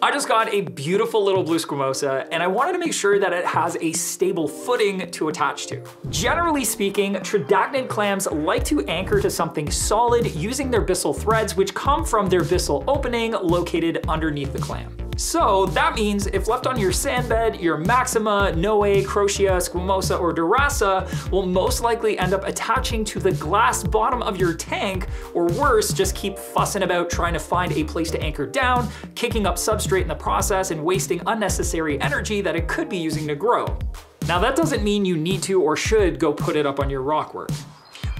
I just got a beautiful little blue squamosa and I wanted to make sure that it has a stable footing to attach to. Generally speaking, tridacnid clams like to anchor to something solid using their byssal threads which come from their byssal opening located underneath the clam. So that means if left on your sand bed, your Maxima, Noae, Crocea, Squamosa, or Derasa will most likely end up attaching to the glass bottom of your tank, or worse, just keep fussing about trying to find a place to anchor down, kicking up substrate in the process and wasting unnecessary energy that it could be using to grow. Now that doesn't mean you need to or should go put it up on your rockwork.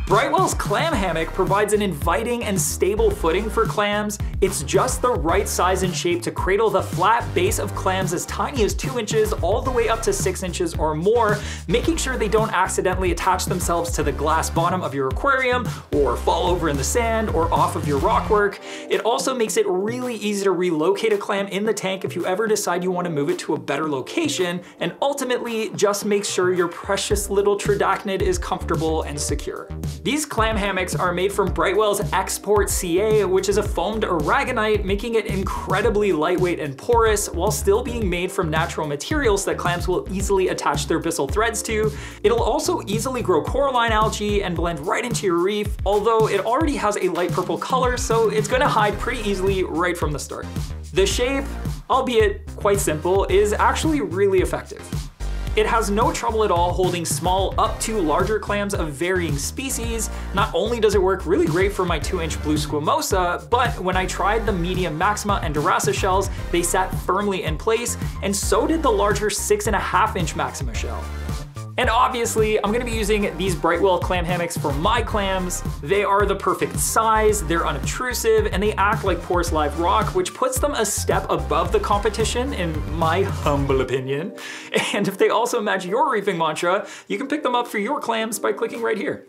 Brightwell's clam hammock provides an inviting and stable footing for clams. It's just the right size and shape to cradle the flat base of clams as tiny as 2 inches all the way up to 6 inches or more, making sure they don't accidentally attach themselves to the glass bottom of your aquarium or fall over in the sand or off of your rockwork. It also makes it really easy to relocate a clam in the tank if you ever decide you want to move it to a better location, and ultimately just makes sure your precious little tridacnid is comfortable and secure. These clam hammocks are made from Brightwell's Xport CA, which is a foamed aragonite, making it incredibly lightweight and porous, while still being made from natural materials that clams will easily attach their byssal threads to. It'll also easily grow coralline algae and blend right into your reef, although it already has a light purple color, so it's gonna hide pretty easily right from the start. The shape, albeit quite simple, is actually really effective. It has no trouble at all holding small up to larger clams of varying species. Not only does it work really great for my 2 inch blue squamosa, but when I tried the medium Maxima and Derasa shells, they sat firmly in place, and so did the larger 6.5 inch Maxima shell. And obviously, I'm gonna be using these Brightwell clam hammocks for my clams. They are the perfect size, they're unobtrusive, and they act like porous live rock, which puts them a step above the competition, in my humble opinion. And if they also match your reefing mantra, you can pick them up for your clams by clicking right here.